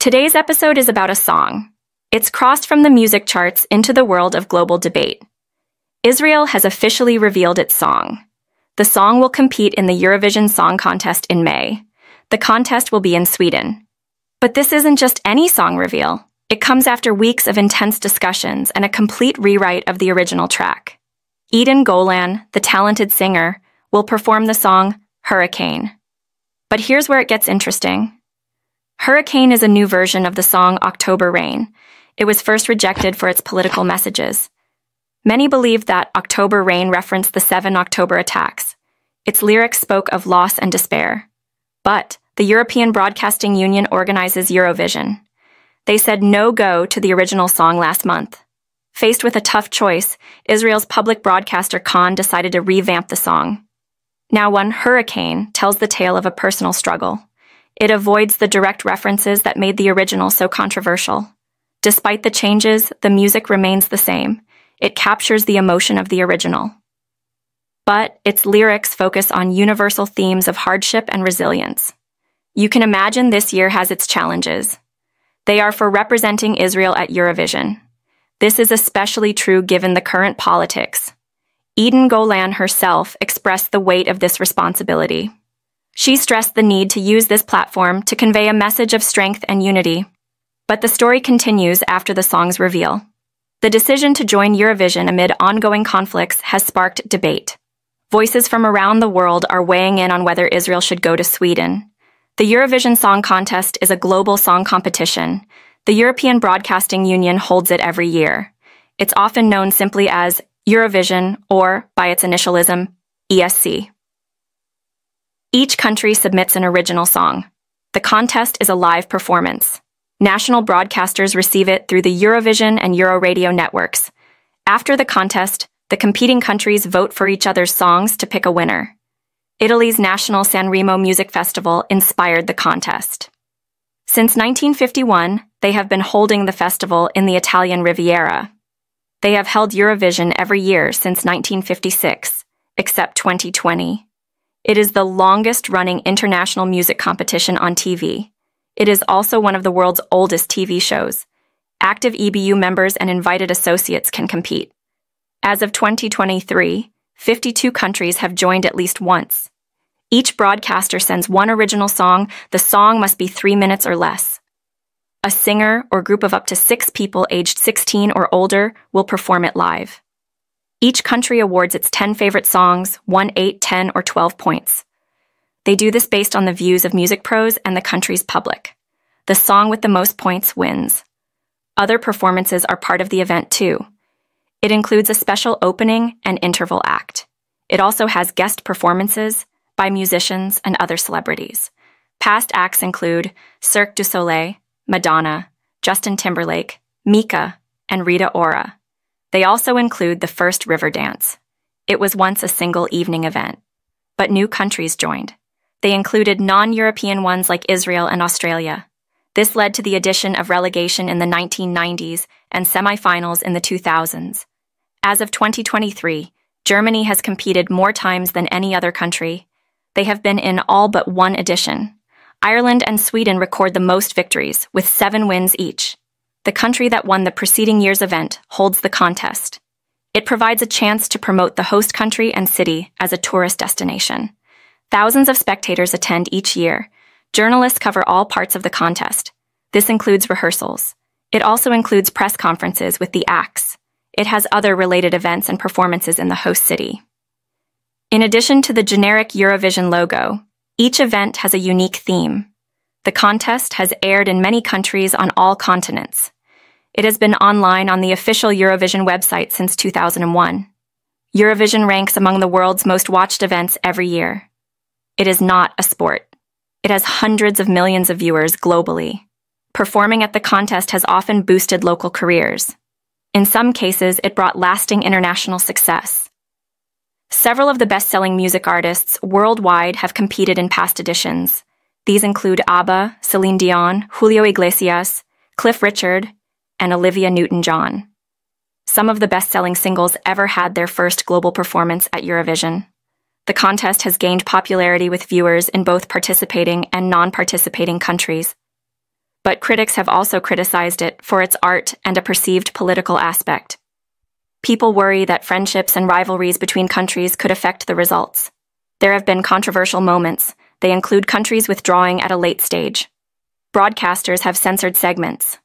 Today's episode is about a song. It's crossed from the music charts into the world of global debate. Israel has officially revealed its song. The song will compete in the Eurovision Song Contest in May. The contest will be in Sweden. But this isn't just any song reveal. It comes after weeks of intense discussions and a complete rewrite of the original track. Eden Golan, the talented singer, will perform the song Hurricane. But here's where it gets interesting. Hurricane is a new version of the song October Rain. It was first rejected for its political messages. Many believed that October Rain referenced the seven October attacks. Its lyrics spoke of loss and despair. But the European Broadcasting Union organizes Eurovision. They said no go to the original song last month. Faced with a tough choice, Israel's public broadcaster Kan decided to revamp the song. Now, one Hurricane tells the tale of a personal struggle. It avoids the direct references that made the original so controversial. Despite the changes, the music remains the same. It captures the emotion of the original. But its lyrics focus on universal themes of hardship and resilience. You can imagine this year has its challenges. They are for representing Israel at Eurovision. This is especially true given the current politics. Eden Golan herself expressed the weight of this responsibility. She stressed the need to use this platform to convey a message of strength and unity. But the story continues after the song's reveal. The decision to join Eurovision amid ongoing conflicts has sparked debate. Voices from around the world are weighing in on whether Israel should go to Sweden, the Eurovision Song Contest is a global song competition. The European Broadcasting Union holds it every year. It's often known simply as Eurovision or, by its initialism, ESC. Each country submits an original song. The contest is a live performance. National broadcasters receive it through the Eurovision and Euroradio networks. After the contest, the competing countries vote for each other's songs to pick a winner. Italy's National Sanremo Music Festival inspired the contest. Since 1951, they have been holding the festival in the Italian Riviera. They have held Eurovision every year since 1956, except 2020. It is the longest running international music competition on TV. It is also one of the world's oldest TV shows. Active EBU members and invited associates can compete. As of 2023, 52 countries have joined at least once. Each broadcaster sends one original song. The song must be three minutes or less. A singer or group of up to six people aged 16 or older will perform it live. Each country awards its 10 favorite songs 1, 8, 10, or 12 points. They do this based on the views of music pros and the country's public. The song with the most points wins. Other performances are part of the event too. It includes a special opening and interval act. It also has guest performances by musicians and other celebrities. Past acts include Cirque du Soleil, Madonna, Justin Timberlake, Mika, and Rita Ora. They also include the first river dance. It was once a single evening event, but new countries joined. They included non European ones like Israel and Australia. This led to the addition of relegation in the 1990s and semifinals in the 2000s. As of 2023, Germany has competed more times than any other country. They have been in all but one edition. Ireland and Sweden record the most victories, with seven wins each. The country that won the preceding year's event holds the contest. It provides a chance to promote the host country and city as a tourist destination. Thousands of spectators attend each year. Journalists cover all parts of the contest. This includes rehearsals. It also includes press conferences with the acts. It has other related events and performances in the host city. In addition to the generic Eurovision logo, each event has a unique theme. The contest has aired in many countries on all continents. It has been online on the official Eurovision website since 2001. Eurovision ranks among the world's most watched events every year. It is not a sport. It has hundreds of millions of viewers globally. Performing at the contest has often boosted local careers. In some cases, it brought lasting international success. Several of the best selling music artists worldwide have competed in past editions. These include ABBA, Celine Dion, Julio Iglesias, Cliff Richard, and Olivia Newton John. Some of the best selling singles ever had their first global performance at Eurovision. The contest has gained popularity with viewers in both participating and non participating countries. but critics have also criticized it for its art and a perceived political aspect. People worry that friendships and rivalries between countries could affect the results. There have been controversial moments. They include countries withdrawing at a late stage. Broadcasters have censored segments,